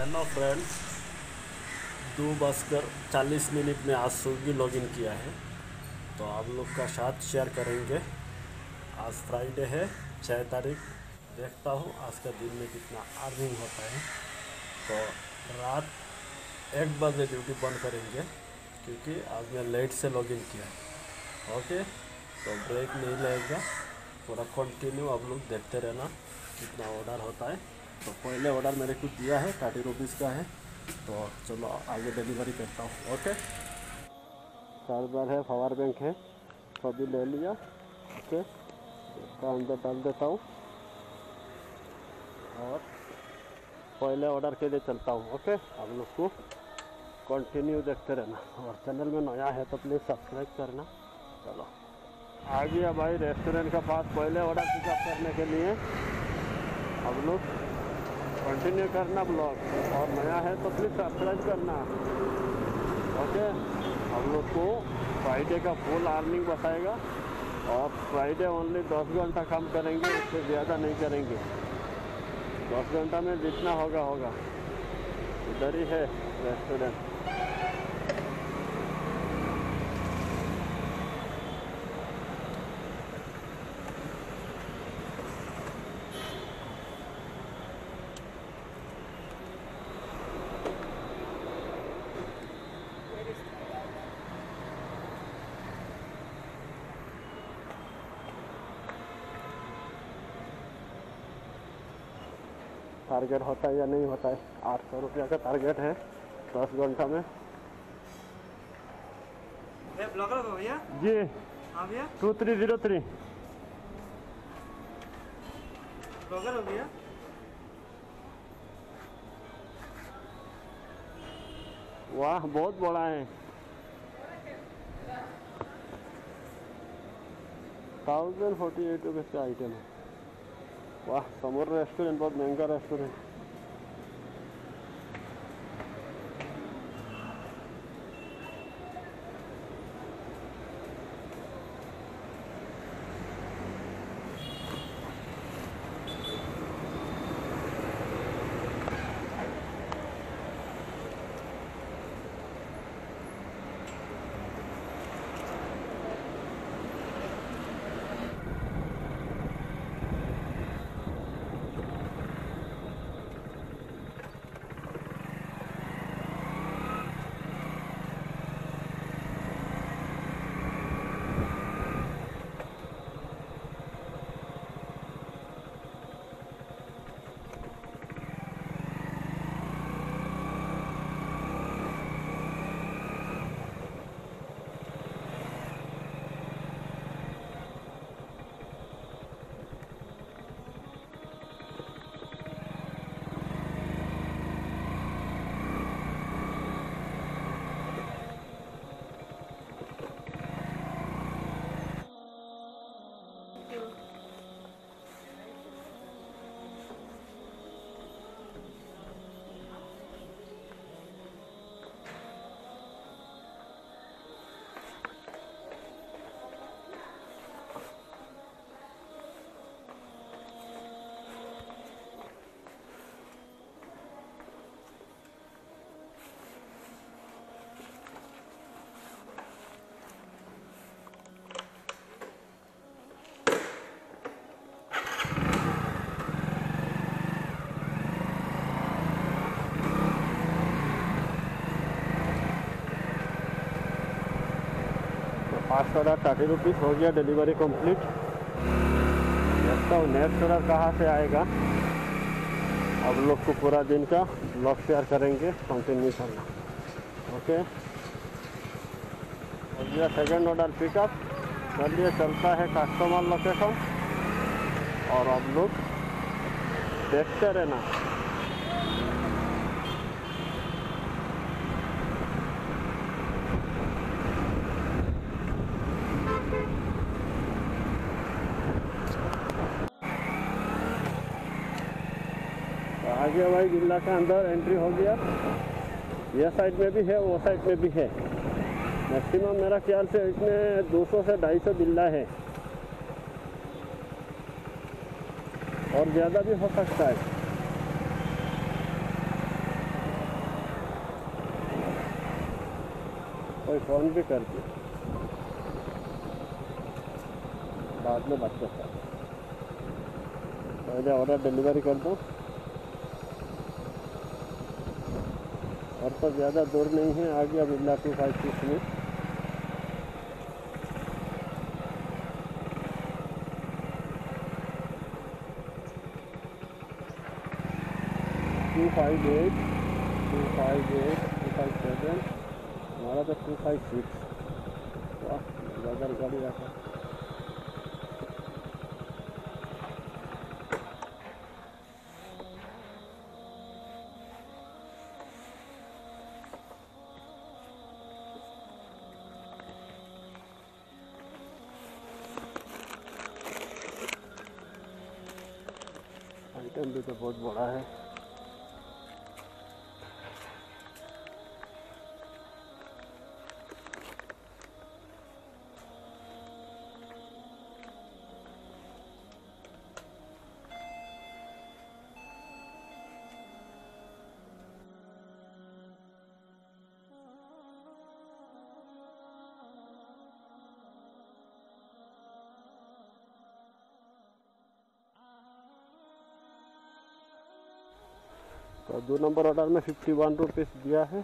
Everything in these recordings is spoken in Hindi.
हेलो फ्रेंड्स, दो बजकर चालीस मिनट में आज स्विगी लॉगिन किया है। तो आप लोग का साथ शेयर करेंगे। आज फ्राइडे है छः तारीख, देखता हूँ आज का दिन में कितना अर्निंग होता है। तो रात एक बजे ड्यूटी बंद करेंगे, क्योंकि आज मैं लेट से लॉगिन किया है। ओके तो ब्रेक नहीं लगेगा। पूरा कंटिन्यू आप लोग देखते रहना, कितना ऑर्डर होता है। तो पहले ऑर्डर मेरे को दिया है थर्टी रुपीज़ का है। तो चलो, आगे डिलीवरी करता हूँ ओके चार्जर है पावर बैंक है। सभी ले लिया ओके इसका अंदर डाल देता हूँ। और पहले ऑर्डर के लिए चलता हूँ ओके आप लोग को कंटिन्यू देखते रहना। और चैनल में नया है तो प्लीज़ सब्सक्राइब करना। चलो। आ गया भाई रेस्टोरेंट का पास पहले ऑर्डर पिकअप करने के लिए अब लोग कंटिन्यू करना ब्लॉग और नया है तो प्लीज़ सब्सक्राइब करना। ओके हम लोग को फ्राइडे का फुल अर्निंग बताएगा। और फ्राइडे ओनली दस घंटा काम करेंगे, उससे ज़्यादा नहीं करेंगे। दस घंटा में जितना होगा होगा। इधर ही है रेस्टोरेंट टारगेट होता है या नहीं होता है? आठ सौ रुपया का टारगेट है दस घंटा में। भैया। जी। हाँ भैया। Two three zero three blogger हो भैया। वाह बहुत बड़ा है। थाउज़ेंड फोर्टी एट रुपीज़ का आइटम है। वाह समर रेस्टोरेंट बहुत महँगा रेस्टोरेंट पाँच सौ थर्टी रुपीज़ हो गया डिलीवरी कंप्लीट देखता हूँ नेक्स्ट ऑर्डर कहाँ से आएगा? अब लोग को पूरा दिन का ब्लॉग शेयर करेंगे कंटिन्यू करना। ओके हो गया सेकेंड ऑर्डर पिकअप चलिए, चलता है कस्टमर लोकेशन और अब लोग देखते रहना। आगे हवाई जिला का अंदर एंट्री हो गया। यह साइड में भी है, वो साइड में भी है। मैक्सिमम मेरा ख्याल से इसमें 200 से 250 बिल्ला है। और ज़्यादा भी हो सकता है। कोई फ़ोन भी कर दिया बाद में बात करता हूँ। पहले ऑर्डर डिलीवरी कर दो। और तो ज़्यादा दूर नहीं है आ गया बिल्ला टू फाइव सिक्स में। Two five eight two five eight two five seven हमारा तो टू फाइव सिक्स वाह ज़्यादा गाड़ी रखा। भी तो बहुत बड़ा है। तो दो नंबर ऑर्डर में फिफ्टी वन रुपीज़ दिया है।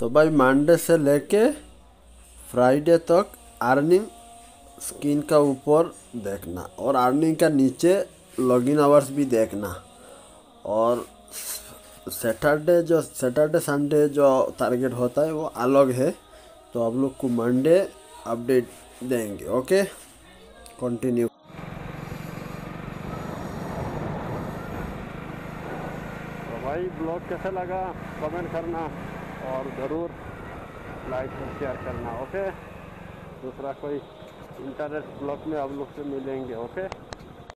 तो भाई मंडे से लेके फ्राइडे तक अर्निंग स्क्रीन का ऊपर देखना और अर्निंग का नीचे लॉगिन आवर्स भी देखना। और सैटरडे जो सैटरडे संडे जो टारगेट होता है वो अलग है। तो आप लोग को मंडे अपडेट देंगे ओके कंटिन्यू तो भाई ब्लॉग कैसा लगा? कमेंट करना। और ज़रूर लाइक और शेयर करना ओके दूसरा कोई इंटरनेट ब्लॉक में आप लोग से मिलेंगे ओके